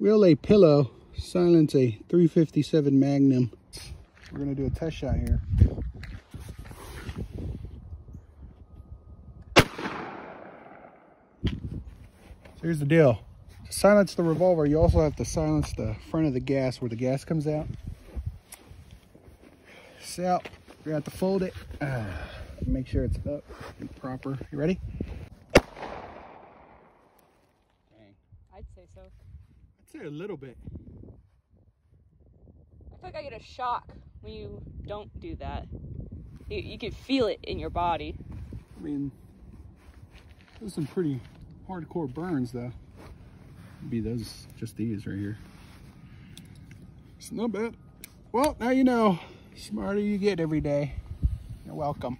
Will a pillow silence a 357 Magnum? We're gonna do a test shot here. So here's the deal. To silence the revolver, you also have to silence the front of the gas where the gas comes out. So, you have to fold it. Uh, make sure it's up and proper. You ready? I'd say so. I'd say a little bit. I feel like I get a shock when you don't do that. You, you can feel it in your body. I mean, those some pretty hardcore burns though. Be those, just these right here. It's not bad. Well, now you know. Smarter you get every day. You're welcome.